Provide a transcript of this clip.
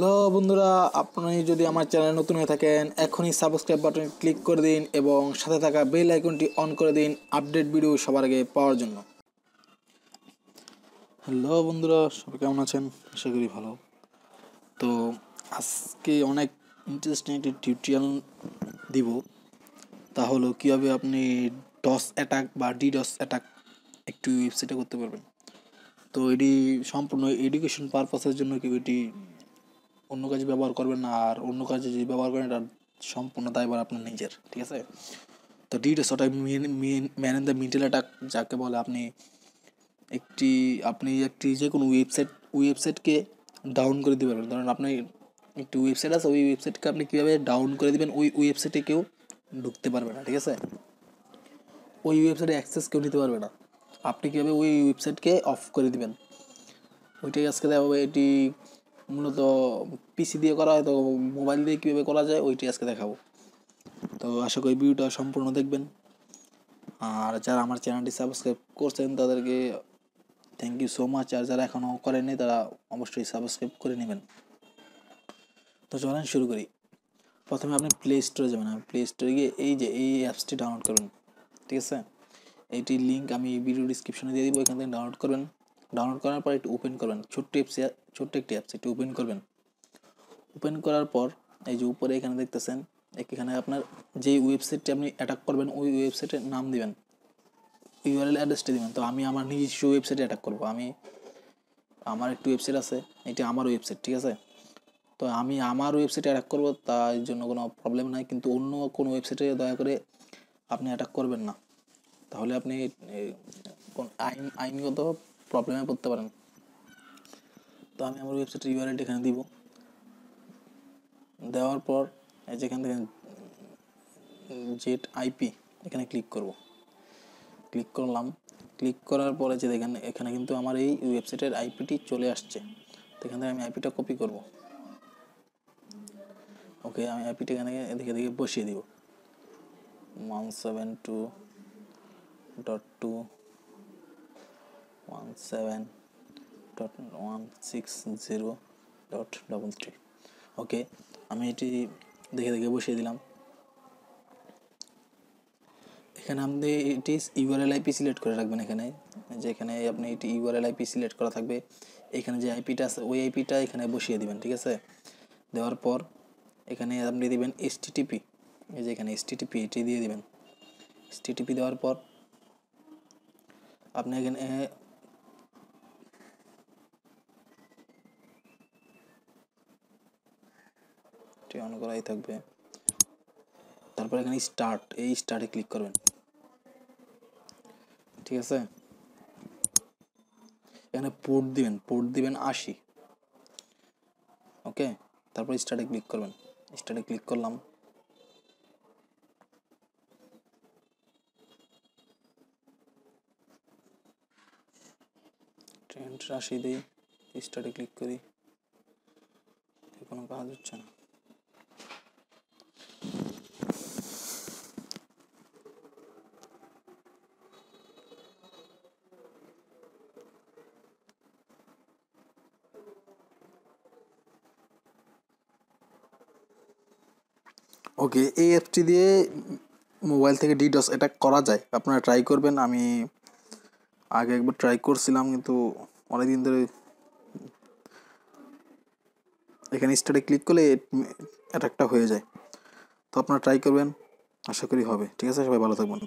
Hello বন্ধুরা, আপনি যদি আমার চ্যানেল নতুন হয়ে থাকেন, এখনই সাবস্ক্রাইব বাটনে ক্লিক করে দিন এবং সাথে থাকা বেল আইকনটি অন করে দিন আপডেট ভিডিও সবার আগে পাওয়ার জন্য। হ্যালো বন্ধুরা, সবাই কেমন আছেন? আশা করি ভালো। তো আজকে অনেক ইন্টারেস্টিং একটি টিউটোরিয়াল দিব। তা হলো কীভাবে আপনি ডস অ্যাটাক বা ডিডস অ্যাটাক একটু ওয়েবসাইটে করতে পারবেন। তো এটি সম্পূর্ণ এডুকেশন পারপাসের জন্য কেউ এটি অন্য কাজে ব্যবহার করবেন না, আর অন্য কাজে যে ব্যবহার করেন, এটা সম্পূর্ণ দায়ভার আপনার নিজের, ঠিক আছে? তো ডিডস ওটা man in the middle attack যাকে বলে, আপনি একটি আপনি একটি যে কোনো ওয়েবসাইট, ওয়েবসাইটকে ডাউন করে দিতে পারবেন। ধরেন আপনি একটি ওয়েবসাইট আছে, ওই ওয়েবসাইটকে আপনি কীভাবে ডাউন করে দিবেন, ওই ওয়েবসাইটে কেউ ঢুকতে পারবে না, ঠিক আছে? ওই ওয়েবসাইটে অ্যাক্সেস কেউ নিতে পারবে না। আপনি কীভাবে ওই ওয়েবসাইটকে অফ করে দিবেন? ওইটাই আজকে দেওয়া হবে এটি মূলত পিসি দিয়ে করা হয়, তো মোবাইল দিয়ে কীভাবে করা যায় ওইটি আজকে দেখাবো। তো আশা করি ভিডিওটা সম্পূর্ণ দেখবেন। আর যারা আমার চ্যানেলটি সাবস্ক্রাইব করছেন, তাদেরকে থ্যাংক ইউ সো মাচ আর যারা এখনও করেননি, তারা অবশ্যই সাবস্ক্রাইব করে নেবেন। তো চলেন শুরু করি। প্রথমে আপনি প্লে স্টোরে যাবেন। প্লে স্টোরে গিয়ে এই যে, এই অ্যাপসটি ডাউনলোড করবেন ঠিক আছে? এইটির লিঙ্ক আমি ভিডিও ডিসক্রিপশনে দিয়ে দিব, এখান থেকে ডাউনলোড করবেন। ডাউনলোড করার পর একটু ওপেন করবেন। ছোট্ট অ্যাপস ছোট্ট একটি অ্যাপস একটু ওপেন করবেন। ওপেন করার পর এই যে উপরে এখানে দেখতেছেন, এখানে আপনার যেই ওয়েবসাইটটি আপনি অ্যাটাক করবেন, ওই ওয়েবসাইটের নাম দিবেন। ইউআরএল অ্যাড্রেসটি দিবেন। তো আমি আমার নিজস্ব ওয়েবসাইটে অ্যাটাক করব। আমি, আমার একটি ওয়েবসাইট আছে, এটি আমার ওয়েবসাইট ঠিক আছে? তো আমি আমার ওয়েবসাইটে অ্যাটাক করব, তার জন্য কোনো প্রবলেম নাই। কিন্তু অন্য কোনো ওয়েবসাইটে দয়া করে আপনি অ্যাটাক করবেন না। তাহলে আপনি আইন, আইনগত প্রবলেমে পড়তে পারেন। তো আমি আমার ওয়েবসাইটের ইউআরএলটি এখানে দিব। দেওয়ার পর যেখান থেকে জেট আইপি এখানে ক্লিক করব। ক্লিক করলাম। ক্লিক করার পরে যে দেখেন, এখানে কিন্তু আমার এই ওয়েবসাইটের আইপিটি চলে আসছে। তো এখান থেকে আমি আইপিটা কপি করব। ওকে আমি আইপিটা এখানে এদিকে এদিকে বসিয়ে দিব। One seven two dot two one seven dot one six zero dot double three okay আমি এটি দেখে দেখে বসিয়ে দিলাম। এখানে আপনি এটি ইউআরএল আইপি সিলেক্ট করে রাখবেন এখানে, যেখানে আপনি এটি ইউআরএল আইপি সিলেক্ট করা থাকবে। এখানে যে আইপিটা আছে, ওই আইপিটা এখানে বসিয়ে দিবেন, ঠিক আছে? দেওয়ার পর এখানে আপনি দিবেন এসটিটিপি এই যে এখানে এসটিটিপি এটি দিয়ে দিবেন। এসটিটিপি দেওয়ার পর আপনি এখানে অন করাই থাকবে। তারপর এখানে স্টার্ট এই স্টার্টে ক্লিক করবেন। ঠিক আছে? এখানে পোর্ট দিবেন পোর্ট দিবেন আশি। ওকে তারপর স্টার্টে ক্লিক করবেন। স্টার্টে ক্লিক করলাম। ট্রেন্ড আশি দিই স্টার্টে ক্লিক করি। কোনো কাজ হচ্ছে না। ওকে এই অ্যাপটি দিয়ে মোবাইল থেকে ডিডস অ্যাটাক করা যায়? আপনারা ট্রাই করবেন, আমি আগে একবার ট্রাই করছিলাম, কিন্তু অনেকদিন ধরে এখানে স্টার্টে ক্লিক করলে অ্যাটাকটা হয়ে যায়। তো আপনারা ট্রাই করবেন, আশা করি হবে। ঠিক আছে, সবাই ভালো থাকবেন।